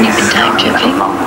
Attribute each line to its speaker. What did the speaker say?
Speaker 1: When you've been